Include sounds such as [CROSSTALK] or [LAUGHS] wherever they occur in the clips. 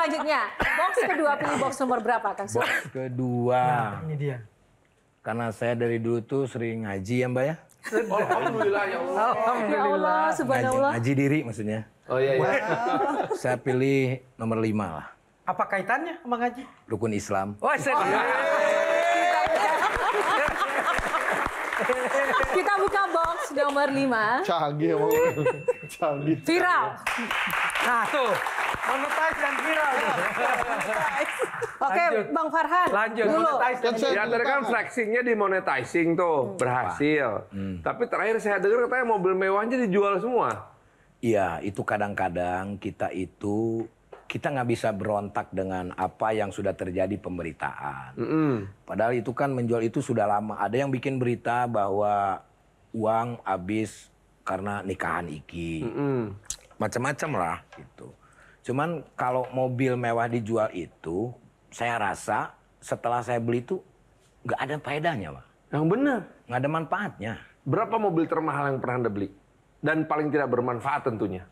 selanjutnya. Box kedua pilih box nomor berapa, Kang? Box kedua. Ini dia. Karena saya dari dulu tuh sering ngaji ya Mbak ya. Alhamdulillah ya Allah. Ya Allah, Ngaji, subhanallah. ngaji diri maksudnya. Oh iya iya. Saya pilih nomor lima lah. Apa kaitannya sama ngaji? Rukun Islam. Oh, saya Kita buka box nomor 5. Canggih emang. Canggih. Viral. Nah, tuh. Monetize dan viral. Oke, Lanjut. Bang Farhan. Lanjut. Dulu. Monetize Ya tadi kan flexingnya di monetizing tuh berhasil. Tapi terakhir saya dengar katanya mobil mewahnya dijual semua. Iya, itu kadang-kadang kita itu kita nggak bisa berontak dengan apa yang sudah terjadi pemberitaan. Mm-mm. Padahal itu kan menjual itu sudah lama. Ada yang bikin berita bahwa uang habis karena nikahan Iki. Mm-mm. Macam-macam lah gitu. Cuman kalau mobil mewah dijual itu, saya rasa setelah saya beli itu nggak ada faedahnya, Pak. Yang benar. Nggak ada manfaatnya. Berapa mobil termahal yang pernah Anda beli? Dan paling tidak bermanfaat tentunya.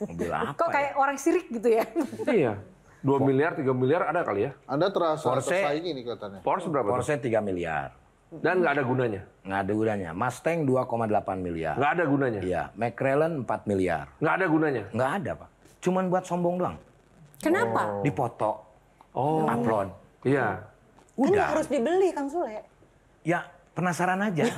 Mobil apa Kok ya? kayak orang sirik gitu ya? iya. 2 miliar, 3 miliar ada kali ya. Anda terasa Porsche. tersaingi nih kelihatannya. Porsche berapa? Porsche 3 miliar. Dan nggak ada gunanya. Nggak ada gunanya. Mustang 2,8 miliar. Nggak ada gunanya. Iya, McLaren 4 miliar. Nggak ada gunanya. Nggak ada, Pak. Cuman buat sombong doang. Kenapa? Dipoto, Oh. upload. Iya. Kan Udah. harus dibeli Kang Sule. Ya, penasaran aja. [LAUGHS]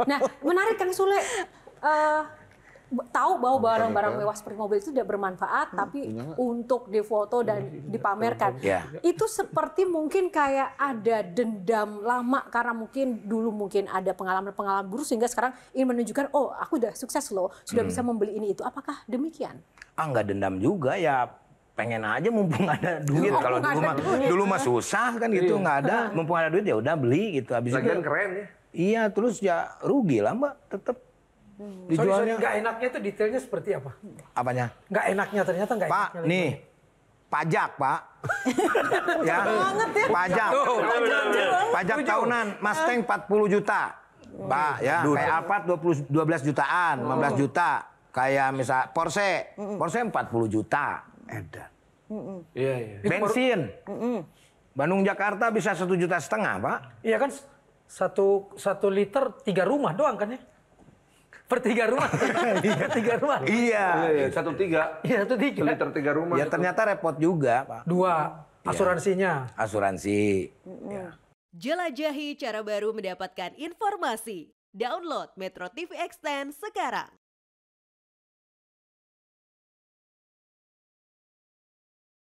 Nah, menarik Kang Sule. Eh, b- tahu bahwa barang-barang mewah seperti mobil itu tidak bermanfaat, tapi untuk difoto dan dipamerkan. Ya. Itu seperti mungkin kayak ada dendam lama karena mungkin dulu mungkin ada pengalaman-pengalaman buruk sehingga sekarang ingin menunjukkan, oh aku udah sukses loh, sudah bisa membeli ini itu. Apakah demikian? ah, nggak dendam juga ya. Pengen aja mumpung ada duit. Mumpung Kalau dulu mah dulu mah susah kan gitu, nggak ada. Mumpung ada duit ya udah beli gitu. Habis Lagian itu keren ya. Iya, terus ya rugi lah, Mbak. Tetap Sorry, sorry, dijualnya nggak enaknya itu detailnya seperti apa? apanya? Nggak enaknya ternyata nggak Pak, enaknya. nih pajak, Pak. [LAUGHS] ya. Pajak. Pajak tahunan Mustang 40 juta. Pak, ya, kayak apa 20 12 jutaan, 15 juta. Kayak misal Porsche, Porsche 40 juta. Edan. Iya, iya. Bensin. Bandung Jakarta bisa satu juta setengah, Pak. Iya kan satu satu liter tiga rumah doang kan ya? Per tiga rumah. [LAUGHS] Iya tiga rumah. Iya, Iya. iya. Satu tiga. Iya itu tiga. Liter tiga rumah. Ya itu. ternyata repot juga, Pak. Dua asuransinya. Asuransi. Jelajahi cara baru mendapatkan informasi. Download Metro TV Extend sekarang.